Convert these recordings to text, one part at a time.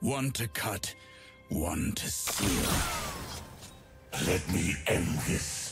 One to cut, one to seal. Let me end this.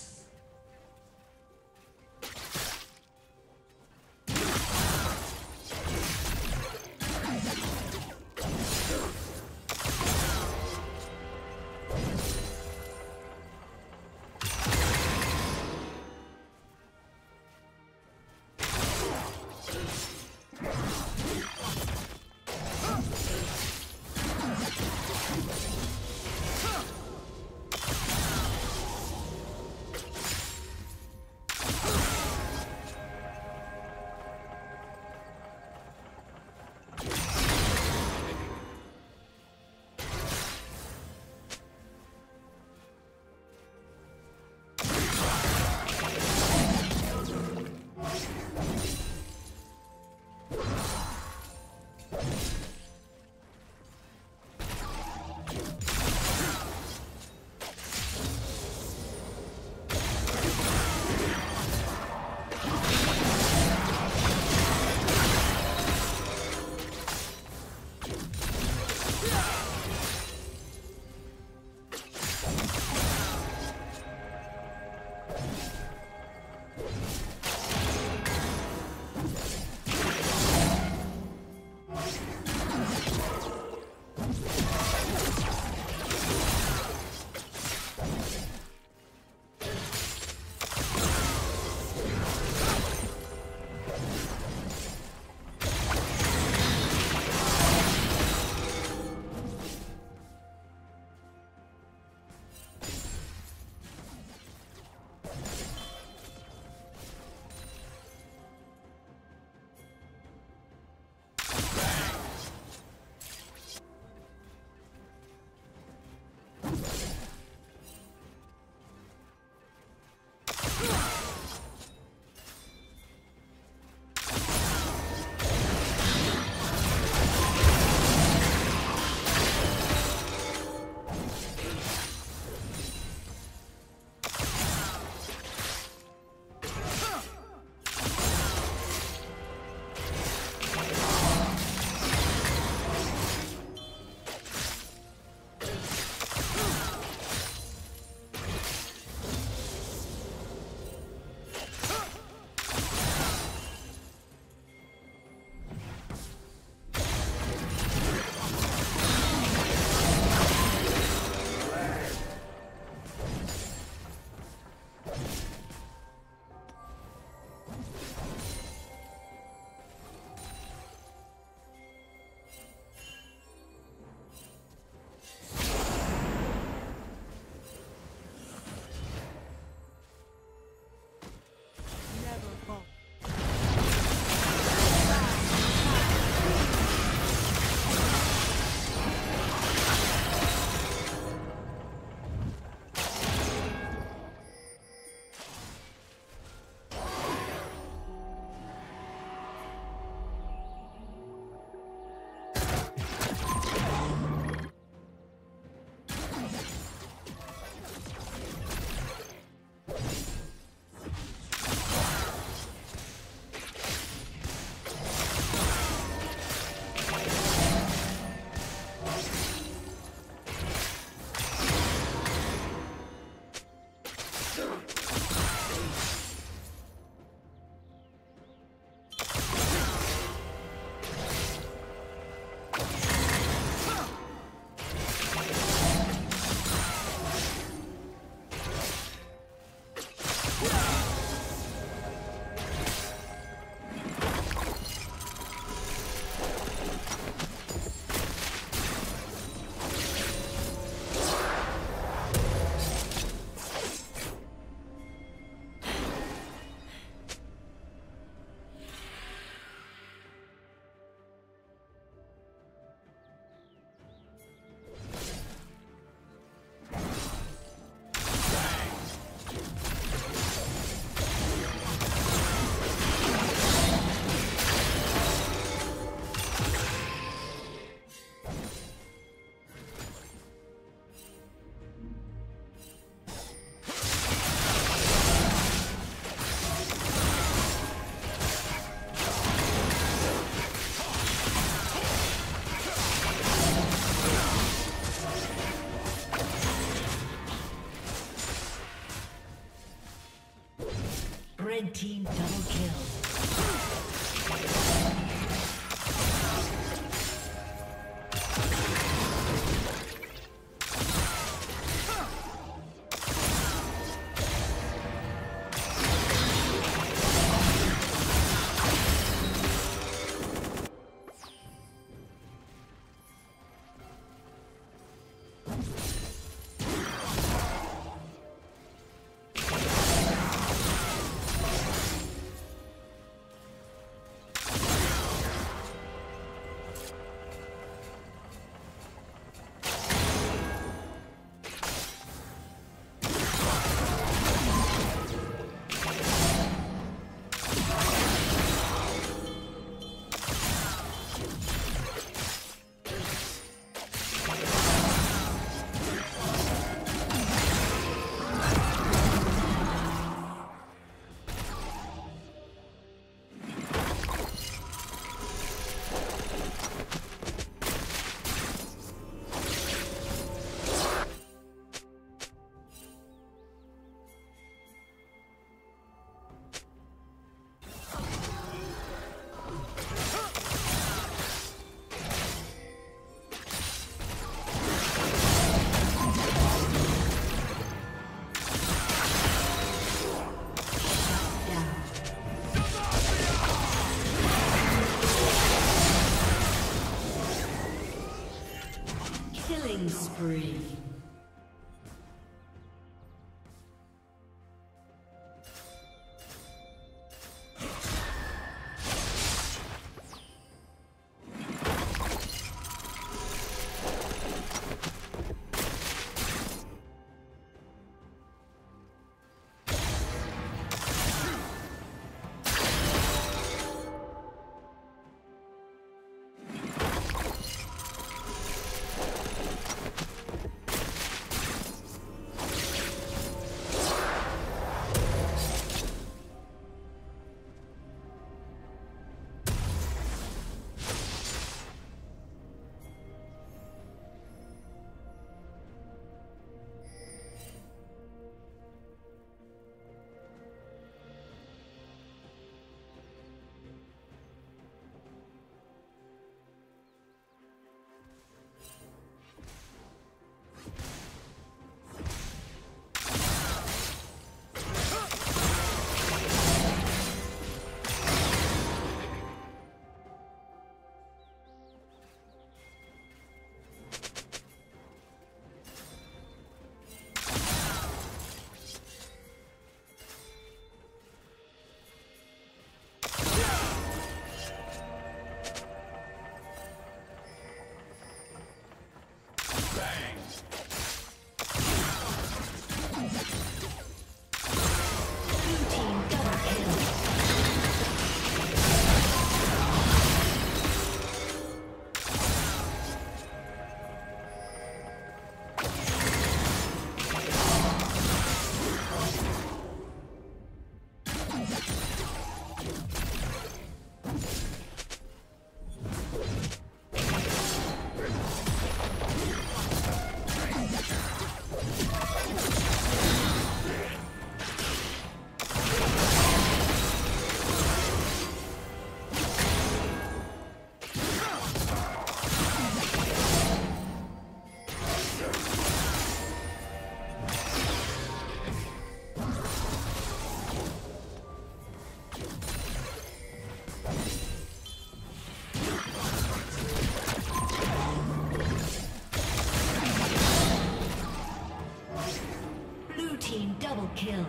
Kill.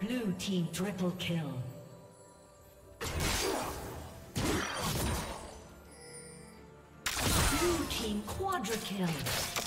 Blue team triple kill. Blue team quadra kill.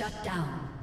Shut down.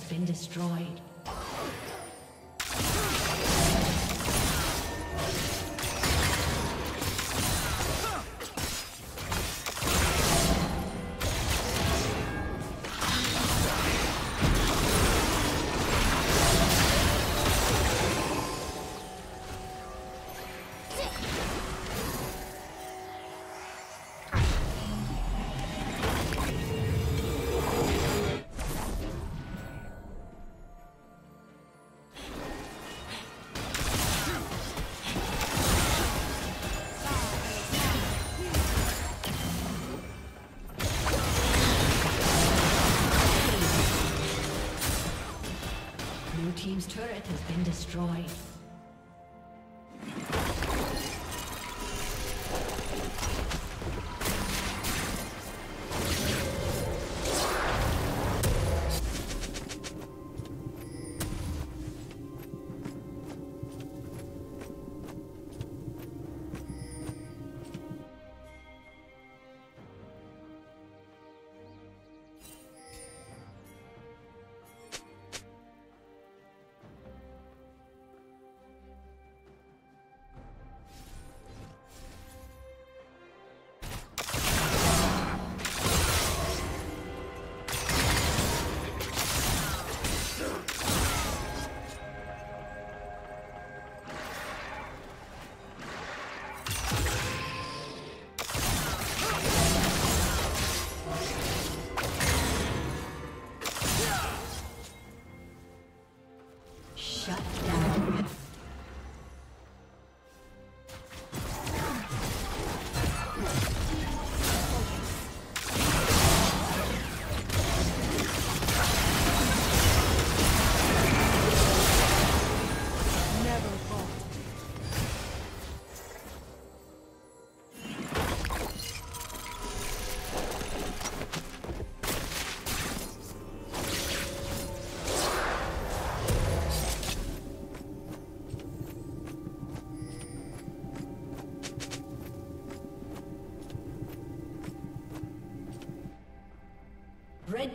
Has been destroyed. Destroyed.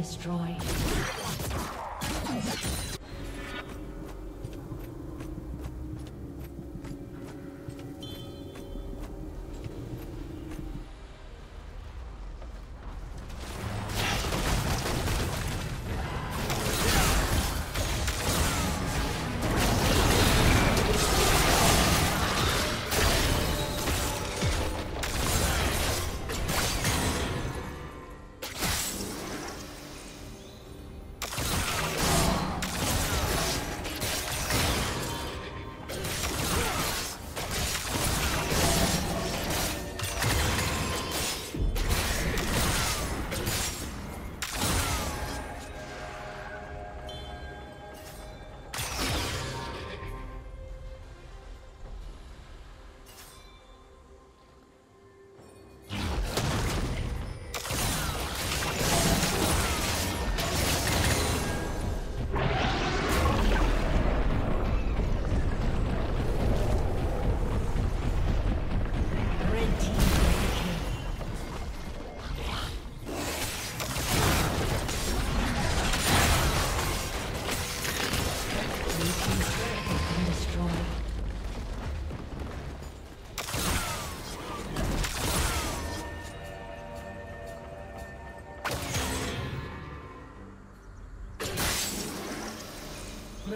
Destroyed.